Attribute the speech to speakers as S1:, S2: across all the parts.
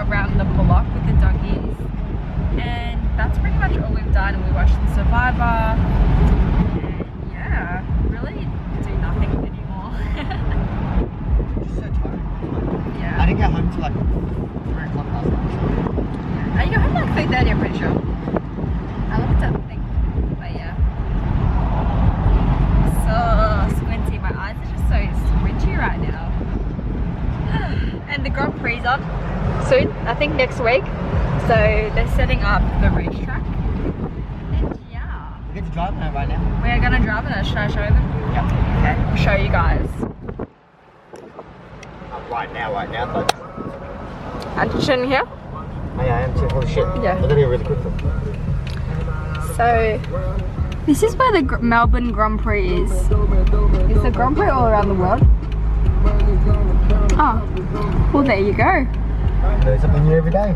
S1: around the block with the doggies. And that's pretty much all we've done. We watched The Survivor. And yeah, really do nothing anymore.
S2: Just so tired.
S1: Yeah.
S2: I didn't get home till like 3 o'clock last night.
S1: Yeah. you got home like 3.30 I'm pretty sure. Soon, I think next week. So they're setting up the racetrack. And yeah.
S2: We get to drive on it right now.
S1: We're gonna drive it. Should I show them?
S2: Yeah.
S1: Okay, I'll show you guys.
S2: Uh, right now, right now, but
S1: Action here.
S2: oh, yeah, I am too. Holy shit.
S1: Yeah.
S2: I'm going to be really quick.
S1: So, this is where the Gr- Melbourne Grand Prix is. Is the Grand Prix all around the world? Oh, well there you go.
S2: There's something new every day.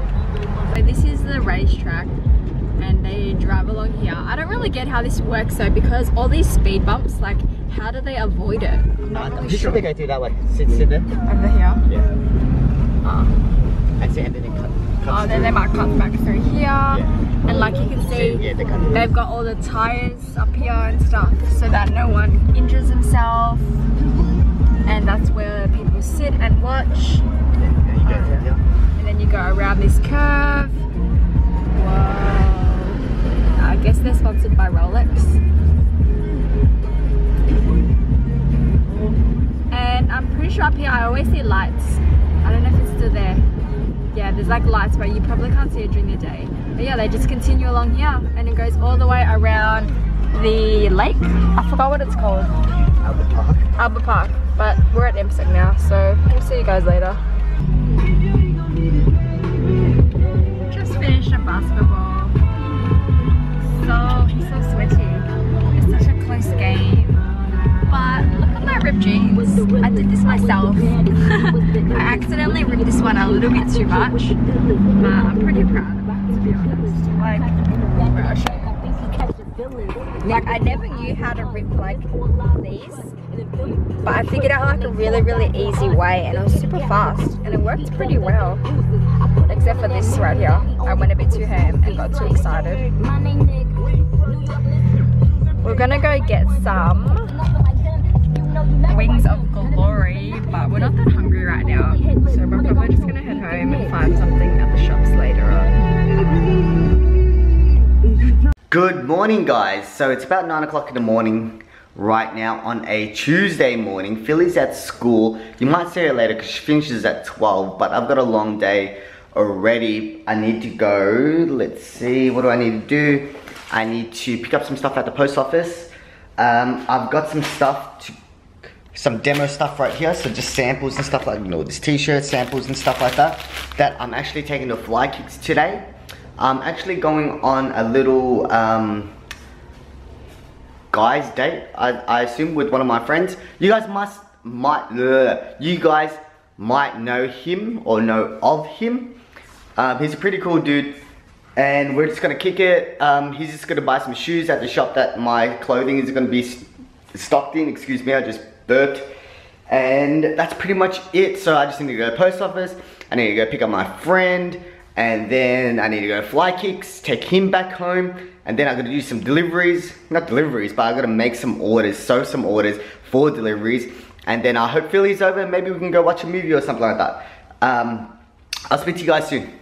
S1: So this is the racetrack and they drive along here. I don't really get how this works though because all these speed bumps, like how do they avoid it? I'm not really
S2: just
S1: sure.
S2: they go through that way. Sit, sit there.
S1: Over here.
S2: Yeah.
S1: Oh.
S2: That's it, and then it cut, cuts
S1: oh, then they might cut back through here.
S2: Yeah.
S1: And like you can see,
S2: Yeah, they
S1: they've got all the tires up here and stuff so that no one injures himself. And that's where people sit and watch.
S2: There you go, yeah, yeah.
S1: And then you go around this curve. Whoa. I guess they're sponsored by Rolex. And I'm pretty sure up here I always see lights. I don't know if it's still there. Yeah, there's like lights, where you probably can't see it during the day. But yeah, they just continue along here and it goes all the way around the lake. I forgot what it's called.
S2: Albert Park.
S1: Albert Park. But we're at MSAC now, so we'll see you guys later. Basketball. So, he's so sweaty. It's such a close game. But look at my ripped jeans. I did this myself. I accidentally ripped this one a little bit too much. But I'm pretty proud of it, to be honest. Like. Like, I never knew how to rip like these. But I figured out like a really, really easy way and it was super fast and it worked pretty well. Except for this right here. I went a bit too ham and got too excited. We're gonna go get some wings of glory, but we're not that hungry right now. So we're probably just gonna head home and find something at the shops later on.
S2: Good morning, guys. So it's about 9 o'clock in the morning right now on a Tuesday morning. Philly's at school. You might see her later because she finishes at 12, but I've got a long day already. I need to go. Let's see. What do I need to do? I need to pick up some stuff at the post office. Um, I've got some stuff to some demo stuff right here, so just samples and stuff like, you know, this t-shirt, samples and stuff like that, that I'm actually taking to Fly Kicks today. I'm actually going on a little um, guy's date, I, I assume, with one of my friends. You guys must, might, you guys might know him or know of him. Um, he's a pretty cool dude and we're just gonna kick it. Um, he's just gonna buy some shoes at the shop that my clothing is gonna be stocked in. Excuse me, I just burped. And that's pretty much it. So I just need to go to the post office. I need to go pick up my friend. And then I need to go to Fly Kicks, take him back home. And then I gotta do some deliveries. Not deliveries, but I gotta make some orders, sew some orders for deliveries. And then I hope Philly's over maybe we can go watch a movie or something like that. Um, I'll speak to you guys soon.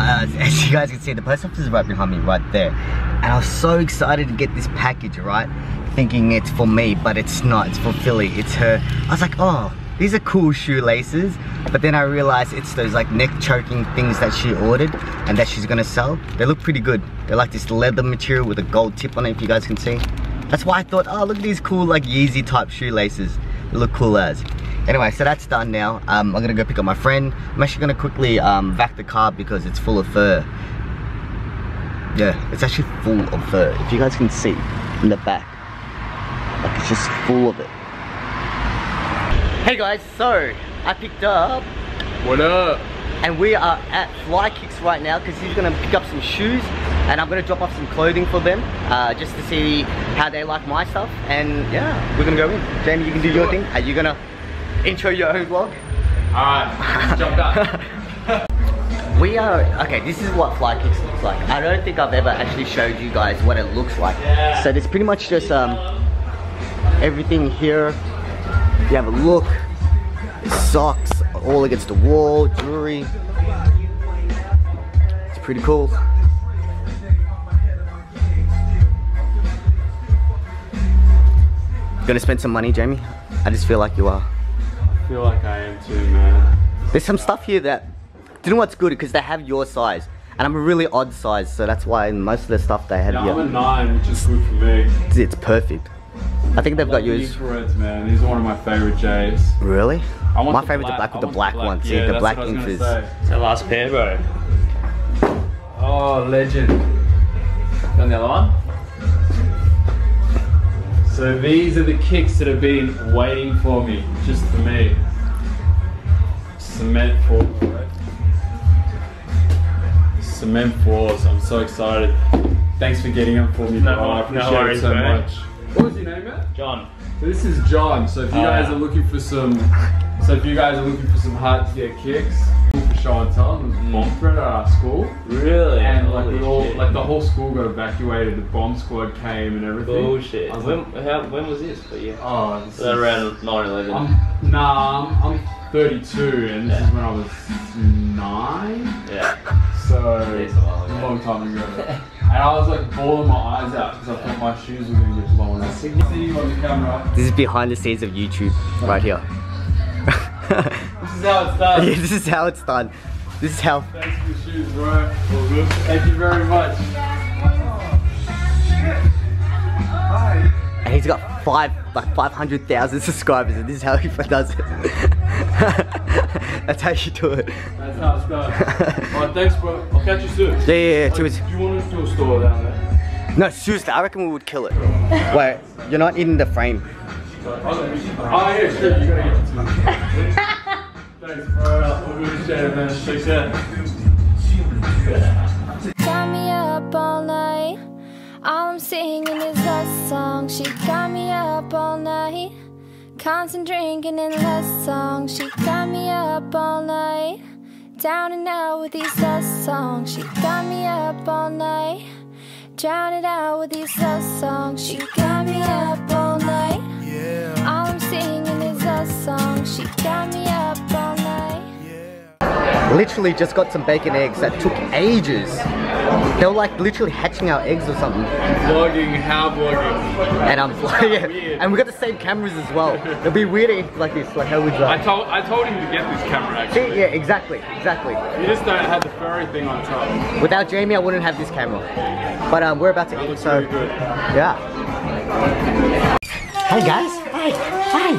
S2: Uh, as you guys can see, the post office is right behind me, right there. And I was so excited to get this package, right? Thinking it's for me, but it's not. It's for Philly. It's her. I was like, oh, these are cool shoelaces. But then I realized it's those like neck choking things that she ordered and that she's gonna sell. They look pretty good. They're like this leather material with a gold tip on it, if you guys can see. That's why I thought, oh, look at these cool like Yeezy type shoelaces. Look cool as. Anyway, so that's done now. Um, I'm gonna go pick up my friend. I'm actually gonna quickly um, vac the car because it's full of fur. Yeah, it's actually full of fur. If you guys can see in the back, like it's just full of it. Hey guys, so I picked up
S3: What up?
S2: And we are at Fly Kicks right now because he's gonna pick up some shoes and I'm gonna drop off some clothing for them uh, just to see how they like my stuff and yeah, we're gonna go in. Jamie, you can do your thing. Are you gonna intro your own vlog?
S3: Alright, jump up.
S2: We are, okay, this is what fly kicks looks like. I don't think I've ever actually showed you guys what it looks like. So there's pretty much just um, everything here. You have a look, socks all against the wall, jewelry. It's pretty cool. Gonna spend some money, Jamie? I just feel like you are.
S3: I feel like I am too, man.
S2: There's some stuff here that, do you know what's good? Because they have your size. And I'm a really odd size, so that's why most of the stuff they have
S3: Yeah, I'm a nine, which is good for me.
S2: it's, perfect. I think they've got
S3: Love the
S2: yours.
S3: infrareds, man. These are one of my favorite J's.
S2: Really?
S3: I want
S2: My
S3: the
S2: favorite's the black with the
S3: want
S2: black ones.
S3: Yeah,
S2: Yeah, the black
S3: what I was gonna
S2: infras.
S3: say.
S4: It's our last pair, bro.
S3: Oh, legend. Done the other one? So these are the kicks that have been waiting for me, just for me. Cement fours, right? Cement fours, I'm so excited. Thanks for getting them for me,
S4: No
S3: bro. I
S4: wor- no
S3: appreciate
S4: worries,
S3: it so
S4: bro.
S3: much. What was your name, Matt?
S4: John.
S3: So this is John. So if you
S4: Oh,
S3: guys are looking for some, so if you guys are looking for some hard to get kicks, for show and tell, there's
S4: Mm.
S3: bomb threat at our school.
S4: Really?
S3: And like
S4: Holy
S3: we all,
S4: shit.
S3: like the whole school got evacuated. The bomb squad came and everything.
S4: Bullshit.
S3: I was
S4: When,
S3: like,
S4: how, when was this for you?
S3: oh, this
S4: Was that
S3: is-
S4: around 9 11?
S3: I'm, nah, I'm, I'm 32, and this
S4: Yeah.
S3: is when I was nine.
S4: yeah.
S3: So
S4: It's a while
S3: a long time ago. and I was like bawling my eyes out because I thought my shoes were gonna get blown up. See you on the camera.
S2: This is behind the scenes of YouTube, right here.
S3: This is how it's done.
S2: yeah, this is how it's done. This is how.
S3: Thanks for the shoes, bro. Thank you very much.
S2: And he's got five, like 500,000 subscribers, and this is how he does it. That's how you do it.
S3: That's how it's done. Alright, thanks, bro. I'll catch you soon.
S2: Yeah, yeah, yeah. To
S3: Like, do you want to do a store down there?
S2: no, seriously, I reckon we would kill it. Wait, you're not in the frame.
S3: Oh, yeah, sure. You gotta get to me. Thanks, bro. I appreciate it, man. Take care.
S5: Got me up all night. All I'm singing is a song. She got me up all night. Constant drinking in less song. She got me up all night. Down and out with these love songs. She got me up all night. Drown it out with these love songs. She got me up all night. All I'm singing is a song. She got me up all night.
S2: Literally just got some bacon eggs that took ages. They were like literally hatching our eggs or something.
S3: Vlogging, how vlogging?
S2: And I'm yeah. And we got the same cameras as well. It'll be weird if like this, like how would
S3: I told I told him to get this camera actually.
S2: Yeah, exactly, exactly.
S3: You just don't have the furry thing on top.
S2: Without Jamie, I wouldn't have this camera. But um, we're about to eat,
S3: Looks
S2: so
S3: really good.
S2: yeah. Hey guys, hi, hi,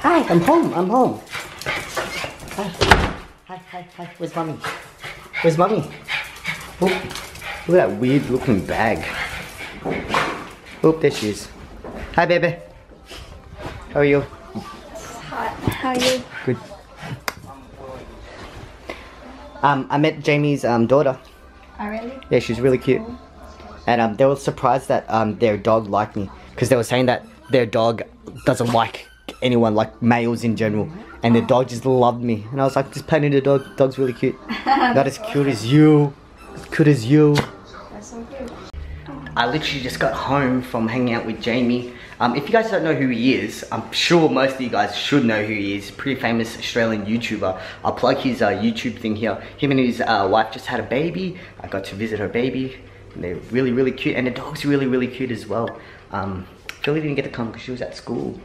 S2: hi. I'm home. I'm home. Hi, hi, hi, hi. Where's mommy? Where's mommy? Oop. Look at that weird looking bag. Oop, there she is. Hi, baby. How are you?
S5: Hi, how are you?
S2: Good. Um, I met Jamie's um, daughter.
S1: Oh, really?
S2: Yeah, she's really cute. And um, they were surprised that um, their dog liked me because they were saying that their dog doesn't like anyone, like males in general. And their dog just loved me. And I was like, just petting the dog. Dog's really cute. Not as cute as you. As cute as you.
S1: That's so cute.
S2: I literally just got home from hanging out with Jamie. Um, if you guys don't know who he is, I'm sure most of you guys should know who he is. Pretty famous Australian YouTuber. I'll plug his uh, YouTube thing here. Him and his uh, wife just had a baby. I got to visit her baby. And they're really, really cute. And the dog's really, really cute as well. Um, Philly didn't get to come because she was at school.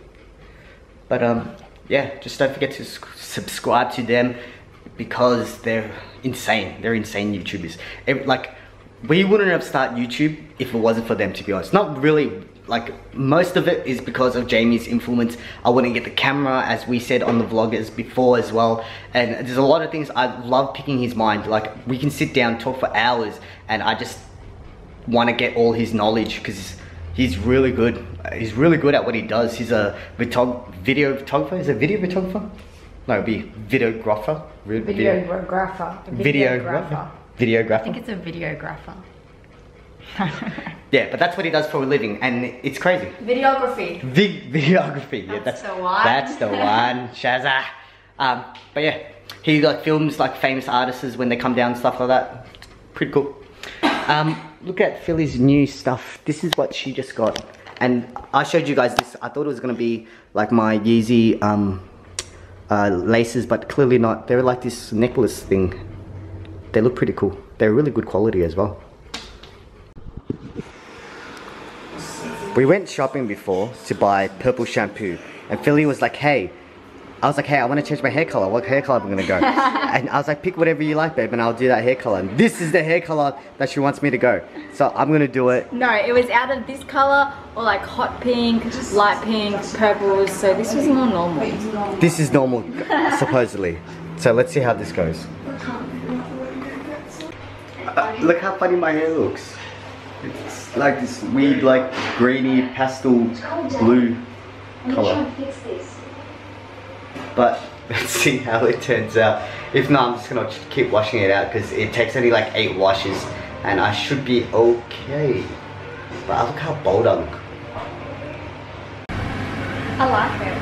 S2: But um, yeah, just don't forget to subscribe to them because they're insane. They're insane YouTubers. Ev- like, we wouldn't have started YouTube if it wasn't for them, to be honest. Not really. Like, most of it is because of Jamie's influence. I wouldn't get the camera, as we said on the vloggers before as well. And there's a lot of things I love picking his mind. Like, we can sit down, talk for hours, and I just want to get all his knowledge because he's really good. He's really good at what he does. He's a vitog- video photographer. Is a video photographer? No, it'd be videographer. Re- video-
S1: Videographer.
S2: Videographer.
S1: I think it's a videographer.
S2: Yeah, but that's what he does for a living, and it's crazy.
S1: Videography.
S2: Vig- videography. Yeah,
S1: That's
S2: that's
S1: the one.
S2: That's the one. Shazza. Um, but yeah, he like films like famous artists when they come down and stuff like that. Pretty cool. Um, look at Philly's new stuff. This is what she just got. And I showed you guys this. I thought it was gonna be like my Yeezy um, uh, laces, but clearly not. They're like this necklace thing. They look pretty cool. They're really good quality as well. We went shopping before to buy purple shampoo, and Philly was like, "Hey." I was like, hey, I want to change my hair color. What hair color am I gonna go? and I was like, pick whatever you like, babe, and I'll do that hair color. And this is the hair color that she wants me to go. So I'm gonna do it.
S1: No, it was out of this color or like hot pink, light pink, purples. So this was more normal.
S2: This is normal, supposedly. So let's see how this goes. Uh, look how funny my hair looks. It's like this weird, like greeny pastel blue color. But let's see how it turns out. If not, I'm just gonna keep washing it out because it takes only like eight washes and I should be okay. But look how bold I look.
S1: I like it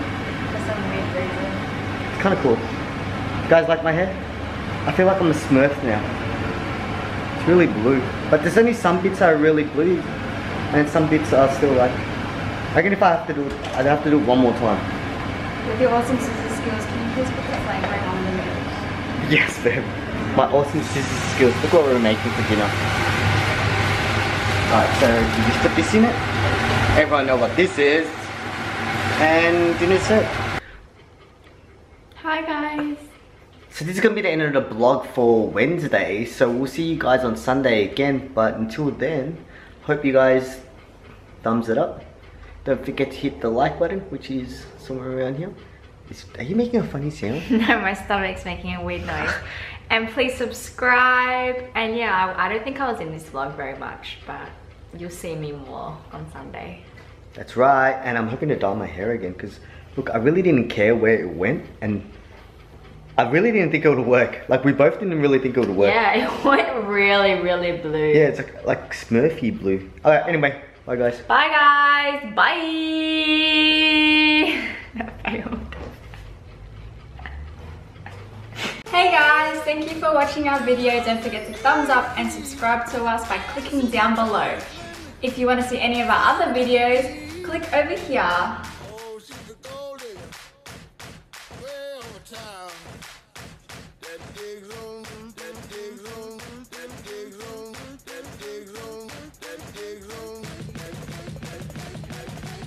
S1: for some weird reason.
S2: It's kind of cool. You guys like my hair? I feel like I'm a smurf now. It's really blue. But there's only some bits that are really blue and some bits are still like... I reckon if I have to do it, I'd have to do it one more time.
S1: With your awesome scissors skills, can you please put the flavouring on the noodles?
S2: Yes, babe. My awesome scissors skills. Look what we're making for dinner. Alright, so you just put this in it. Everyone know what this is. And dinner's set.
S1: Hi guys.
S2: So this is gonna be the end of the blog for Wednesday. So we'll see you guys on Sunday again. But until then, hope you guys thumbs it up. Don't forget to hit the like button, which is somewhere around here. Is, are you making a funny sound?
S1: No, my stomach's making a weird noise. And please subscribe. And yeah, I, I don't think I was in this vlog very much, but you'll see me more on Sunday.
S2: That's right. And I'm hoping to dye my hair again because look, I really didn't care where it went and I really didn't think it would work. Like we both didn't really think it would work.
S1: Yeah, it went really, really blue.
S2: Yeah, it's like, like Smurfy blue. Alright, anyway, bye guys.
S1: Bye guys. Bye. that failed. Hey guys, thank you for watching our video. Don't forget to thumbs up and subscribe to us by clicking down below. If you want to see any of our other videos, click over here